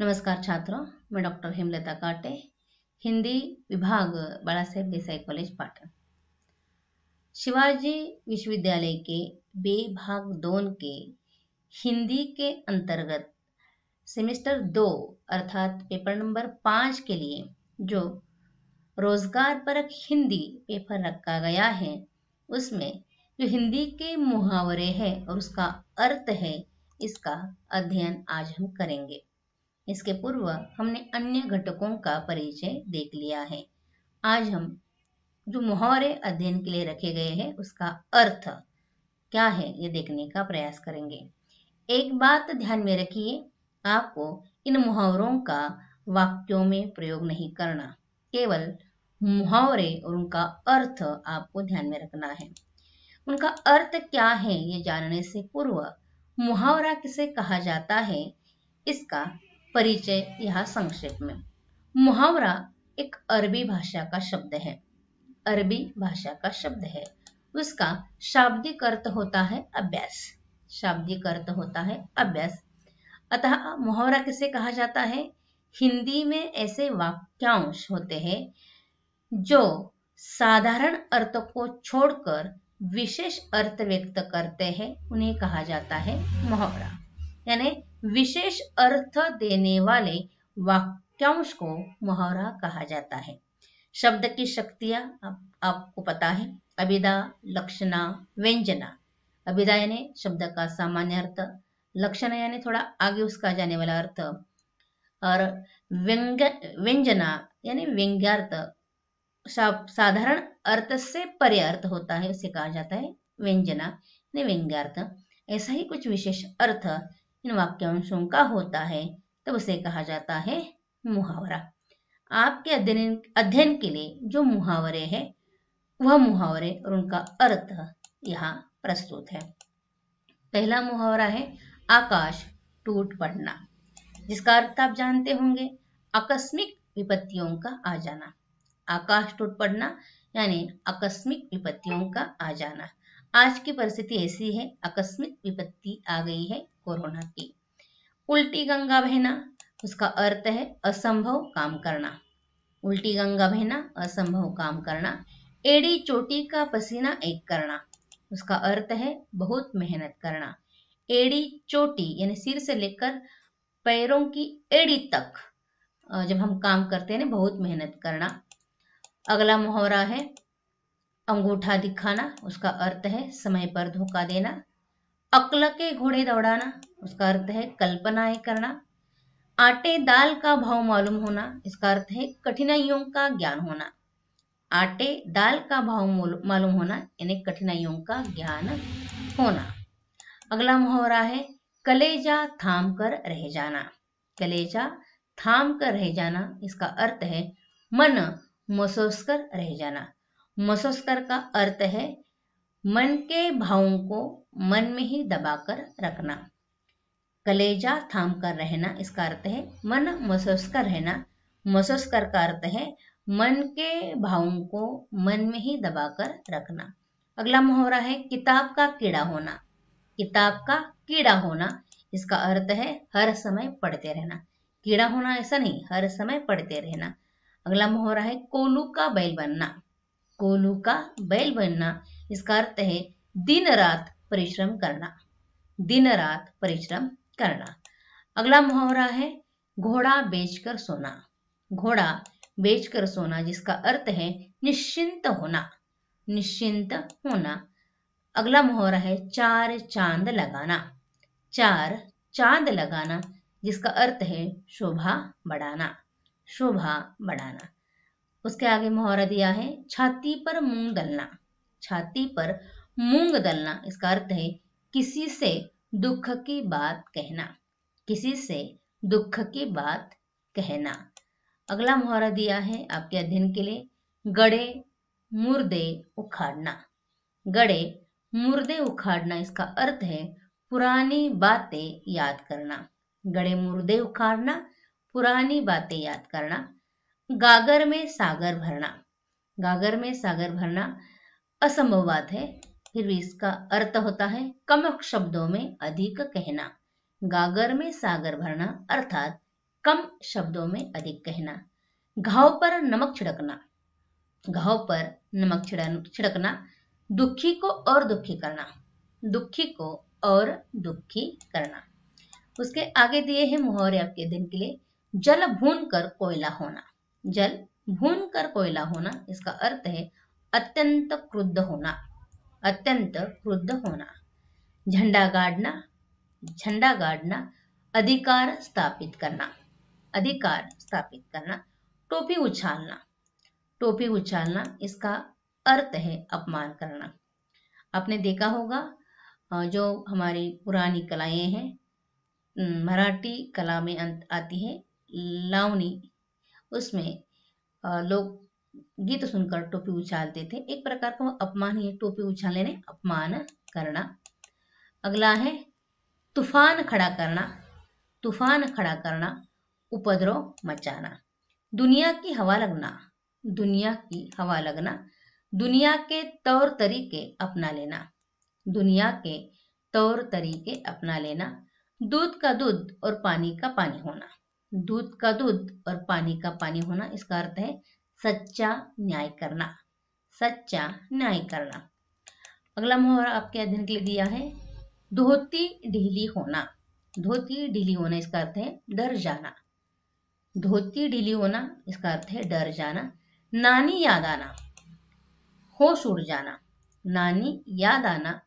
नमस्कार छात्रों, मैं डॉक्टर हेमलता काटे, हिंदी विभाग बाला साहेब देसाई कॉलेज पाटन। शिवाजी विश्वविद्यालय के बे भाग दोन के हिंदी के अंतर्गत सेमेस्टर दो, अर्थात पेपर नंबर पाँच के लिए जो रोज़गार परक हिंदी पेपर रखा गया है, उसमें जो हिंदी के मुहावरे हैं और उसका अर्थ है, इसका अध्ययन आज हम करेंगे। इसके पूर्व हमने अन्य घटकों का परिचय देख लिया है। आज हम जो मुहावरे अध्ययन के लिए रखे गए हैं, उसका अर्थ क्या है, ये देखने का प्रयास करेंगे। एक बात ध्यान में रखिए, आपको इन मुहावरों का वाक्यों में प्रयोग नहीं करना, केवल मुहावरे और उनका अर्थ आपको ध्यान में रखना है। उनका अर्थ क्या है, ये जानने से पूर्व मुहावरा किसे कहा जाता है, इसका परिचय यहाँ संक्षेप में। मुहावरा एक अरबी भाषा का शब्द है। अरबी भाषा का शब्द है। उसका शाब्दिक अर्थ होता है अभ्यास। शाब्दिक अर्थ होता है अभ्यास। अतः मुहावरा किसे कहा जाता है? हिंदी में ऐसे वाक्यांश होते हैं जो साधारण अर्थ को छोड़कर विशेष अर्थ व्यक्त करते हैं, उन्हें कहा जाता है मुहावरा। यानी विशेष अर्थ देने वाले वाक्यांश को मुहावरा कहा जाता है। शब्द की शक्तियाँ आप, आपको पता है। अभिदा लक्षणा व्यंजना। अभिदा यानी शब्द का सामान्य अर्थ। लक्षण यानी थोड़ा आगे उसका जाने वाला अर्थ। और व्यंग व्यंजना यानी व्यंग्यार्थ। साधारण अर्थ से परे अर्थ होता है उसे कहा जाता है व्यंजना व्यंग्यार्थ। ऐसा ही कुछ विशेष अर्थ इन वाक्यांशों का होता है, तब उसे कहा जाता है मुहावरा। आपके अध्ययन अध्ययन के लिए जो मुहावरे हैं, वह मुहावरे और उनका अर्थ यहाँ प्रस्तुत है। पहला मुहावरा है आकाश टूट पड़ना, जिसका अर्थ आप जानते होंगे, आकस्मिक विपत्तियों का आ जाना। आकाश टूट पड़ना, यानी आकस्मिक विपत्तियों का आ जाना। आज की परिस्थिति ऐसी है, आकस्मिक विपत्ति आ गई है कोरोना की। उल्टी गंगा बहना, उसका अर्थ है असंभव काम करना। उल्टी गंगा बहना, असंभव काम करना। एड़ी चोटी का पसीना एक करना, उसका अर्थ है बहुत मेहनत करना। एड़ी चोटी, यानी सिर से लेकर पैरों की एड़ी तक जब हम काम करते हैं बहुत मेहनत करना। अगला मुहावरा है, अंगूठा दिखाना, उसका अर्थ है समय पर धोखा देना। अक्ल के घोड़े दौड़ाना, उसका अर्थ है कल्पनाएँ करना। आटे दाल का भाव मालूम होना, इसका अर्थ है कठिनाइयों का ज्ञान होना। आटे दाल का भाव मालूम होना, यानी कठिनाइयों का ज्ञान होना। अगला मुहावरा है, कलेजा थाम कर रह जाना। कलेजा थाम कर रह जाना, इसका अर्थ है मन महसूस कर रह जाना। मसस्कर का अर्थ है मन के भावों को मन में ही दबाकर रखना। कलेजा थाम कर रहना, इसका अर्थ है मन महसूस कर रहना। महसूस कर का अर्थ है मन के भावों को मन में ही दबाकर रखना। अगला मुहावरा है किताब का कीड़ा होना। किताब का कीड़ा होना, इसका अर्थ है हर समय पढ़ते रहना। कीड़ा होना ऐसा नहीं, हर समय पढ़ते रहना। अगला मुहावरा है कोलू का बैल बनना। कोलू का बैल बनना। इसका अर्थ है दिन रात परिश्रम करना। दिन रात परिश्रम करना। अगला मुहावरा है घोड़ा बेचकर सोना। घोड़ा बेचकर सोना, जिसका अर्थ है निश्चिंत होना। निश्चिंत होना। अगला मुहावरा है चार चाँद लगाना। चार चाँद लगाना, जिसका अर्थ है शोभा बढ़ाना। शोभा बढ़ाना। उसके आगे मुहावरा दिया है, छाती पर मूंग दलना। छाती पर मूंग दलना, इसका अर्थ है किसी से दुख की बात कहना। किसी से दुख की बात कहना। अगला मुहावरा दिया है आपके अध्ययन के लिए, गड़े मुर्दे उखाड़ना। गड़े मुर्दे उखाड़ना, इसका अर्थ है पुरानी बातें याद करना। गड़े मुर्दे उखाड़ना, पुरानी बातें याद करना। गागर में सागर भरना। गागर में सागर भरना असंभव बात है, फिर भी इसका अर्थ होता है कम शब्दों में अधिक कहना। गागर में सागर भरना अर्थात कम शब्दों में अधिक कहना। घाव पर नमक छिड़कना। घाव पर नमक छिड़कना दुखी को और दुखी करना। दुखी को और दुखी करना। उसके आगे दिए हैं मुहावरे आपके दिन के लिए। जल भून कर कोयला होना। जल भून कर कोयला होना, इसका अर्थ है अत्यंत क्रुद्ध होना, अत्यंत क्रुद्ध होना। झंडा गाड़ना झंडा गाड़ना, अधिकार स्थापित करना, अधिकार स्थापित करना, टोपी उछालना। टोपी उछालना, इसका अर्थ है अपमान करना। आपने देखा होगा जो हमारी पुरानी कलाएँ हैं मराठी कला में आती है, लावनी। उसमें लोग गीत सुनकर टोपी उछालते थे। एक प्रकार का अपमान ही टोपी उछालने ने अपमान करना। अगला है, तूफ़ान खड़ा करना। तूफ़ान खड़ा करना, उपद्रव मचाना। दुनिया की हवा लगना, दुनिया की हवा लगना। दुनिया के तौर तरीके अपना लेना। दुनिया के तौर तरीके अपना लेना। दूध का दूध और पानी का पानी होना। दूध का दूध और पानी का पानी होना इसका अर्थ है सच्चा न्याय करना, सच्चा न्याय करना। अगला मुहावरा आपके अध्ययन के लिए दिया है, धोती ढीली होना। धोती ढीली होना इसका अर्थ है डर जाना। धोती ढीली होना इसका अर्थ है डर जाना। नानी याद आना, होश उड़ जाना। नानी याद आना,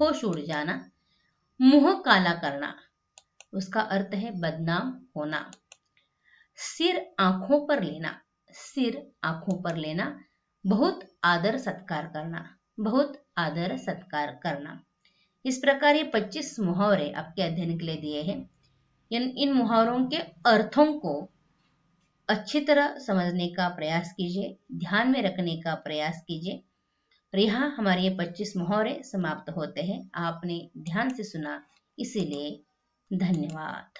होश उड़ जाना। मुँह काला करना उसका अर्थ है बदनाम होना। सिर आँखों पर लेना, सिर आँखों पर लेना, बहुत आदर सत्कार करना, बहुत आदर सत्कार करना। इस प्रकार ये 25 मुहावरे आपके अध्ययन के लिए दिए हैं। इन इन मुहावरों के अर्थों को अच्छी तरह समझने का प्रयास कीजिए, ध्यान में रखने का प्रयास कीजिए। और यहाँ हमारे ये पच्चीस मुहावरे समाप्त होते हैं। आपने ध्यान से सुना, इसीलिए धन्यवाद।